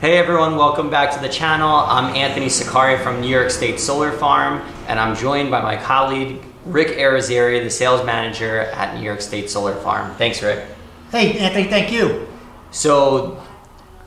Hey everyone, welcome back to the channel. I'm Anthony Sicari from New York State Solar Farm, and I'm joined by my colleague Rick Irizarry, the sales manager at New York State Solar Farm. Thanks, Rick. Hey, Anthony, thank you. So,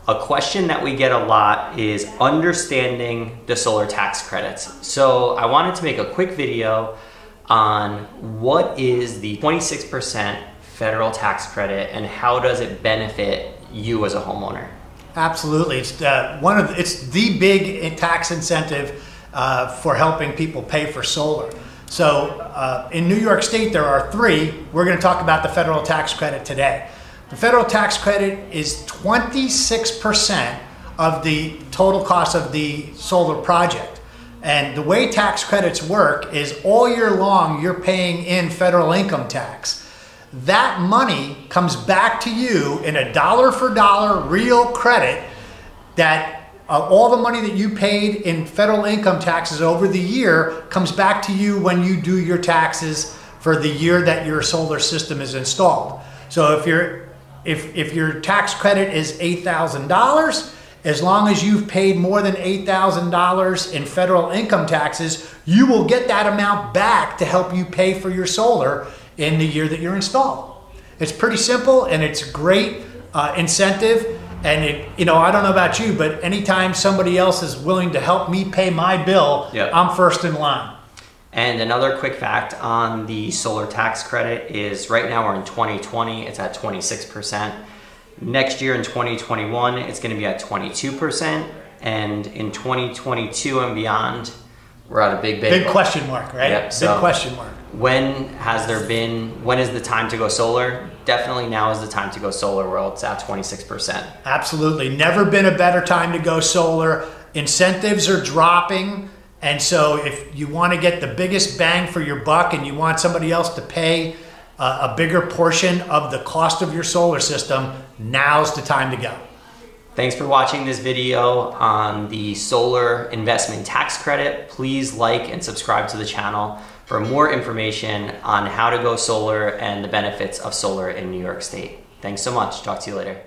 a question that we get a lot is understanding the solar tax credits. So, I wanted to make a quick video on what is the 26% federal tax credit and how does it benefit you as a homeowner? Absolutely, it's uh, one of the, it's the big tax incentive uh, for helping people pay for solar. So uh, in New York State, there are three. We're going to talk about the federal tax credit today. The federal tax credit is 26% of the total cost of the solar project. And the way tax credits work is all year long you're paying in federal income tax that money comes back to you in a dollar for dollar real credit that uh, all the money that you paid in federal income taxes over the year comes back to you when you do your taxes for the year that your solar system is installed. So if your if if your tax credit is $8,000, as long as you've paid more than $8,000 in federal income taxes, you will get that amount back to help you pay for your solar in the year that you're installed. It's pretty simple and it's a great uh, incentive. And it, you know, I don't know about you, but anytime somebody else is willing to help me pay my bill, yep. I'm first in line. And another quick fact on the solar tax credit is right now we're in 2020, it's at 26%. Next year in 2021, it's going to be at 22%. And in 2022 and beyond, we're at a big, big, big question mark, right? Yep. Big so, question mark. when has there been when is the time to go solar? Definitely now is the time to go solar world it's at 26% absolutely. Never been a better time to go solar. Incentives are dropping and so if you want to get the biggest bang for your buck and you want somebody else to pay uh, a bigger portion of the cost of your solar system now's the time to go Thanks for watching this video on the solar investment tax credit. Please like and subscribe to the channel for more information on how to go solar and the benefits of solar in New York State. Thanks so much. Talk to you later.